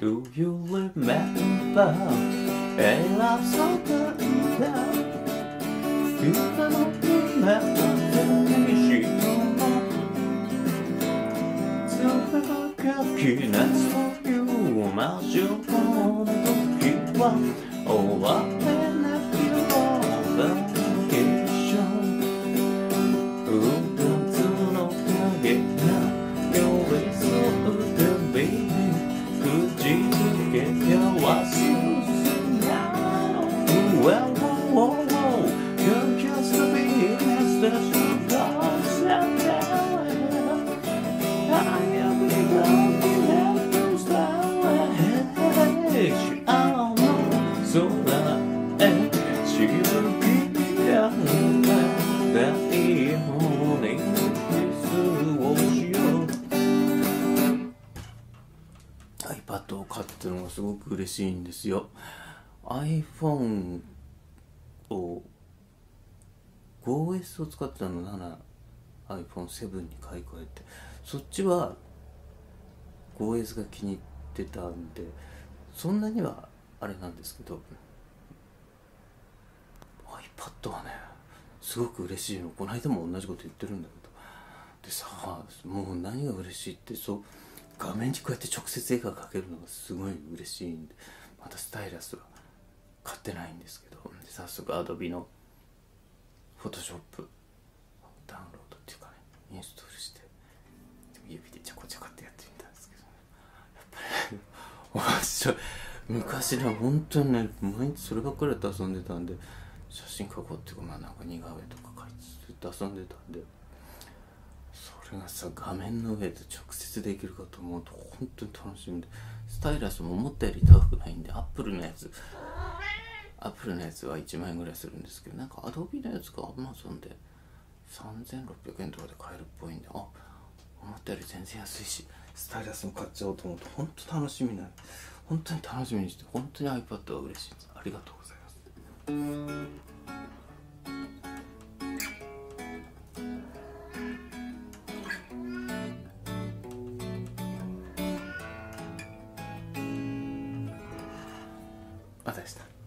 Do you remember a love so good now? You cannot remember the nation. So, I'm a cookie, 魔女の時は終わってなきよバケーションうだつの影が寄り添うたびにくじけては進んだ Well, whoa, whoa, 買ったのがすごく嬉しいんですよ。iPhone を 5S を使ってたのな iPhone7 に買い替えて。そっちは 5S が気に入ってたんでそんなにはあれなんですけど iPad はねすごく嬉しいの。この間も同じこと言ってるんだけど。でさもう何が嬉しいってそう画面にこうやって直接絵が描けるのがすごい嬉しいんでまたスタイラスは買ってないんですけどで早速 Adobe の Photoshop ダウンロードっていうかねインストールして指でちゃこちゃこってやってみたんですけどねやっぱり面白い。昔ね本当にね毎日そればっかりやって遊んでたんで写真描こうっていうかまあなんか似顔絵とか描いてずっと遊んでたんでれがさ画面の上で直接できるかと思うと本当に楽しみでスタイラスも思ったより高くないんでアップルのやつ。アップルのやつは1万円ぐらいするんですけどなんかアドビのやつが Amazon で3600円とかで買えるっぽいんであ思ったより全然安いしスタイラスも買っちゃおうと思うと本当楽しみな本当に楽しみにして本当に iPad は嬉しい。ですありがとうございます。またでした